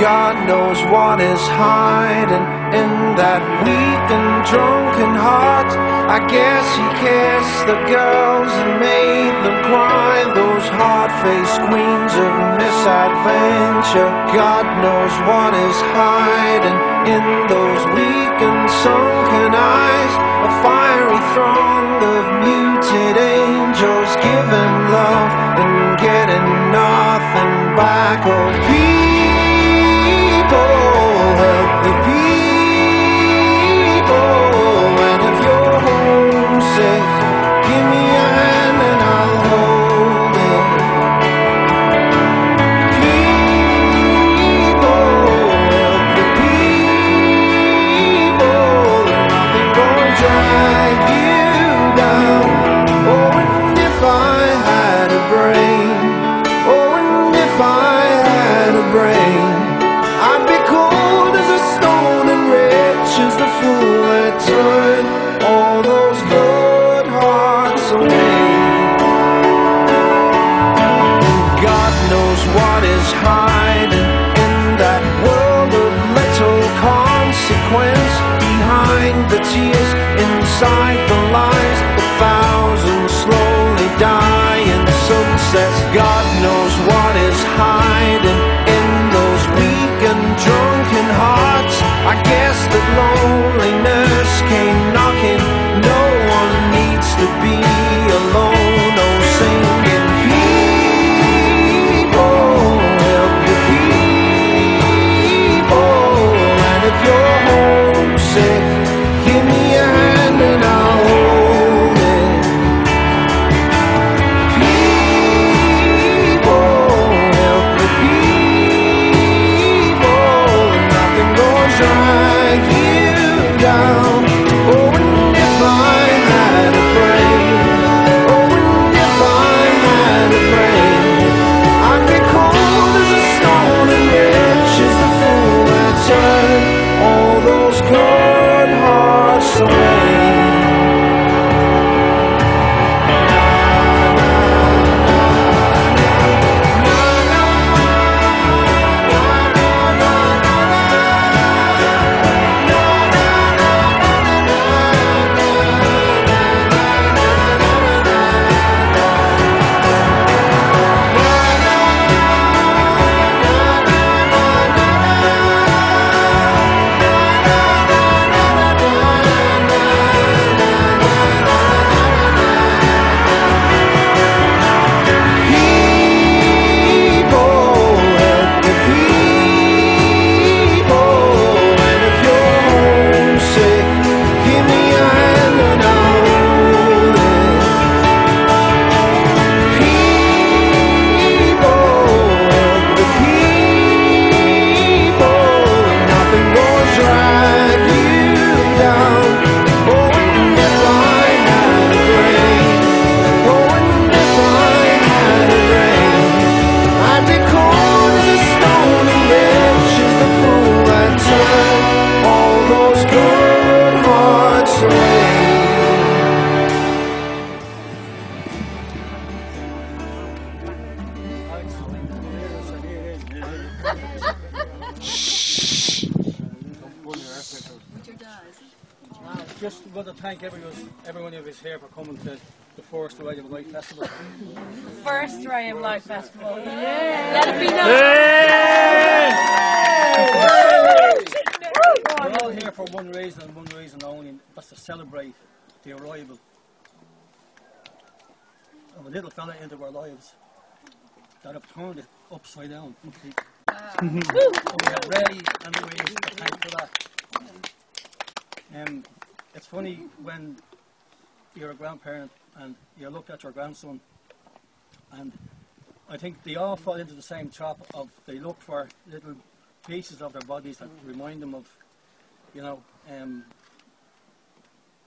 God knows what is hiding in that weak and drunken heart. I guess he kissed the girls and made them cry. Those hard-faced queens of misadventure. God knows what is hiding in brain, I'd be cold as a stone and rich as the fool that turned all those good hearts away. God knows what is hiding homesick, Just want to thank everyone, everyone of us here for coming to the first Ray of Light Festival. First Ray of Life Festival. Let it be known. We're all here for one reason and one reason only, and that's to celebrate the arrival of a little fella into our lives that have turned it upside down completely. We and thank for that. Um, it's funny when you're a grandparent and you look at your grandson and I think they all fall into the same trap of they look for little pieces of their bodies that remind them of, you know, um,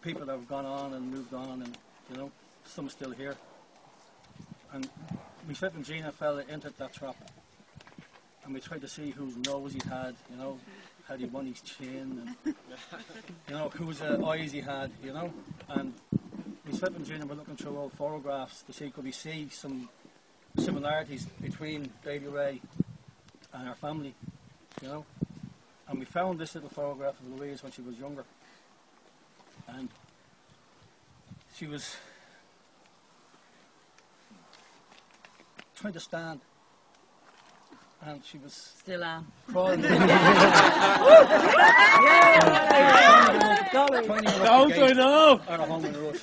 people that have gone on and moved on and, you know, some still here. And myself and Gina fell into that trap and we tried to see whose nose he had, you know, had he won his chin and, you know, whose uh, eyes he had, you know. And myself and Gina were looking through old photographs to see could we see some similarities between Baby Ray and our family. you know. And we found this little photograph of Louise when she was younger. And she was trying to stand. And she was Still am. crawling. Trying to Don't I know? out of home in a rush.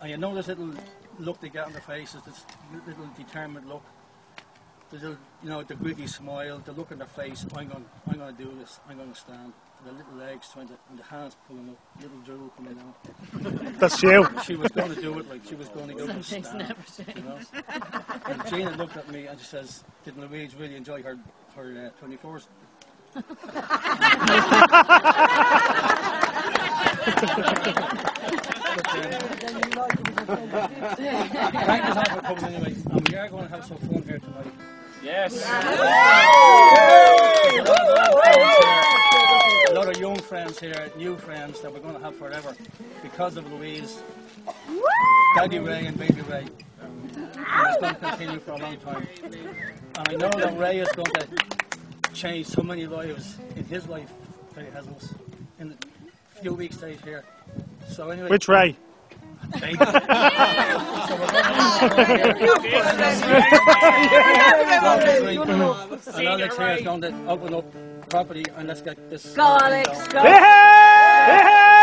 And you know this little look they get on their faces, this little determined look. The little, you know, the gritty smile, the look on their face, I'm going, I'm going to do this, I'm going to stand. The little legs trying to, and the hands pulling up, little drool coming out. That's you. She was going to do it, like she was going to go Some and things stand. never You know? And Gina looked at me and she says, did Louise really enjoy her, her uh, 24s? Thank you for coming anyway. And we are going to have some fun here tonight. Yes. A lot of young friends here, new friends that we're going to have forever because of Louise, Daddy Ray and Baby Ray. And it's going to continue for a long time. And I know that Ray is going to change so many lives in his life that he has us in a few weeks' days here. So anyway, Which Ray? Baby. so we're going to and Alex here is going to open up property and let's get this. Go, Alex. Go. Hey! Hey!